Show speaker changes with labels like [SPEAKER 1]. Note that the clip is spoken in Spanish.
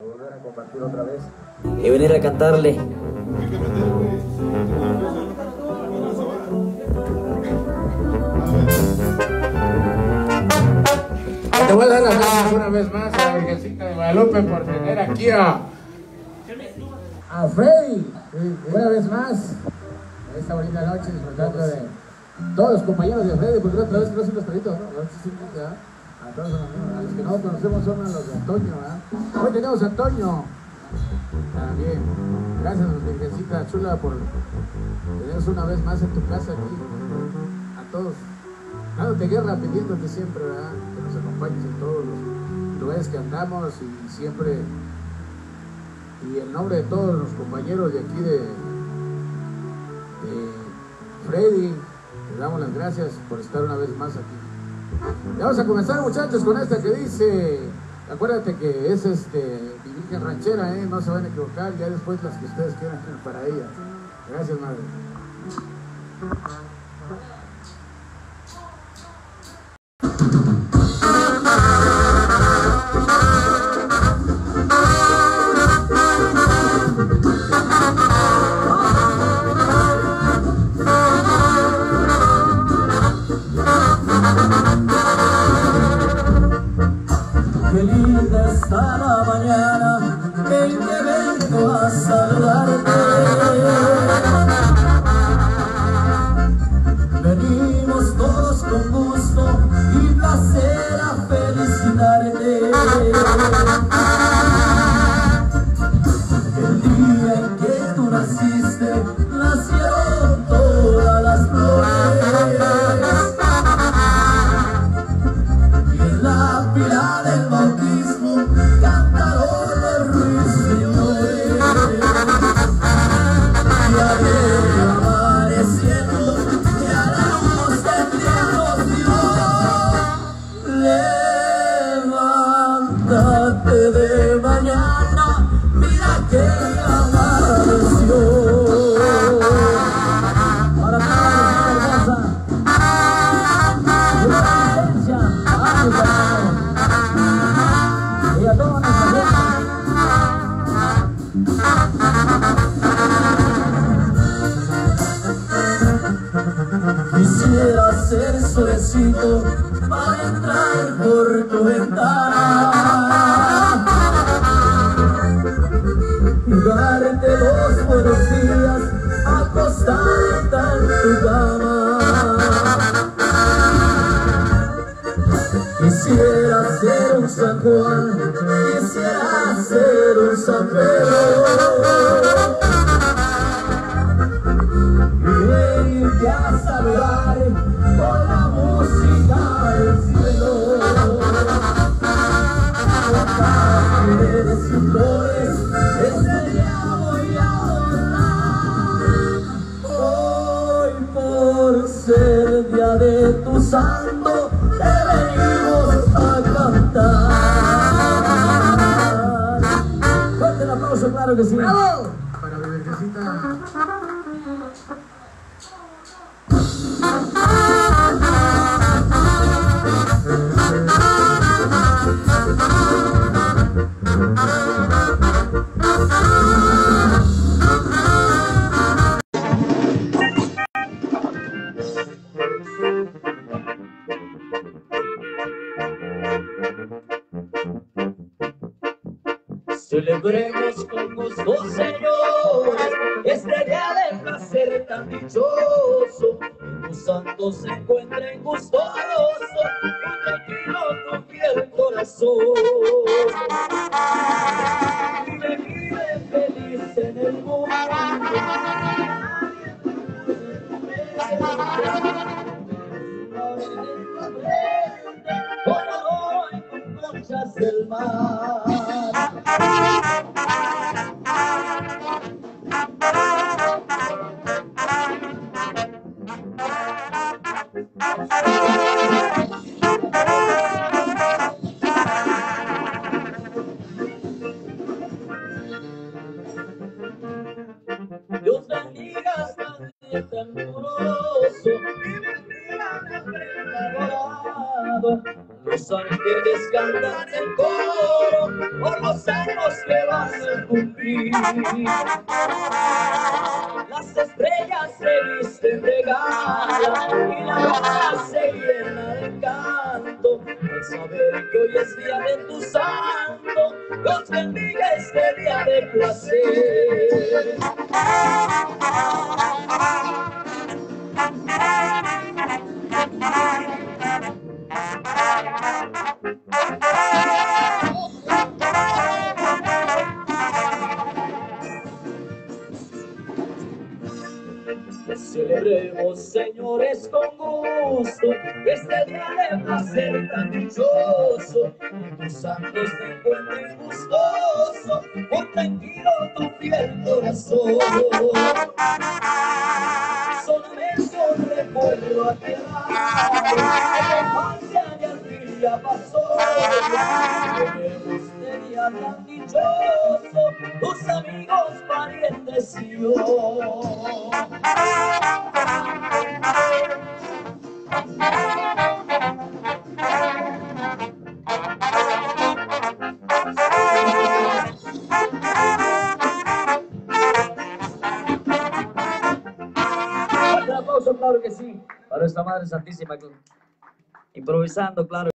[SPEAKER 1] volver a compartir otra vez.
[SPEAKER 2] y venir a cantarle.
[SPEAKER 3] Te voy a dar las gracias una vez más a la Virgencita de Guadalupe por tener aquí a, a Freddy, una vez más, en esta bonita noche, disfrutando de todos los compañeros de Freddy, porque otra vez creo que los perritos, ¿no? A todos los que no conocemos son a los de Antonio, ¿verdad? Hoy tenemos a Antonio. También. Gracias, Virgencita Chula, por tenernos una vez más en tu casa aquí. A todos. Dándote guerra, pidiéndote siempre, ¿verdad? Que nos acompañes en todos los lugares que andamos y siempre. Y en nombre de todos los compañeros de aquí de, de Freddy, le damos las gracias por estar una vez más aquí. Y vamos a comenzar, muchachos, con esta que dice. Acuérdate que es este mi ranchera, ¿eh? no se van a equivocar, ya después las que ustedes quieran para ella. Gracias, madre.
[SPEAKER 4] Qué linda está la mañana en que vengo a saludarte. Levántate de mañana, mira que amaneció. Para la hermosa. Quisiera ser solecito para entrar por tu ventana quisiera ser un San Pedro. Y a saludar con la música del cielo.
[SPEAKER 3] Para.
[SPEAKER 4] Celebremos con gusto, señores, este día de placer tan dichoso. Tu santo se encuentra en gustoso, tranquilo tu fiel corazón. Me vive feliz en el mundo. Con amor y con conchas del mar. Dios bendiga hasta el amoroso y bendiga mi adorado. Los ángeles cantan el coro por los años que feliz. Las estrellas se visten de gala y la luna se llena de encanto al saber que hoy es día de tu santo. Dios bendiga este día de placer. Celebremos, señores, con gusto este día de placer tan dichoso. Que tus santos te encuentren gustoso, por tranquilo tu fiel corazón. Solamente recuerdo a quedar, la infancia ya al pasó. Este día tan dichoso, tus amigos, parientes y yo.
[SPEAKER 2] Claro que sí, para esta Madre Santísima. Improvisando, claro.